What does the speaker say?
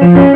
Mm-hmm.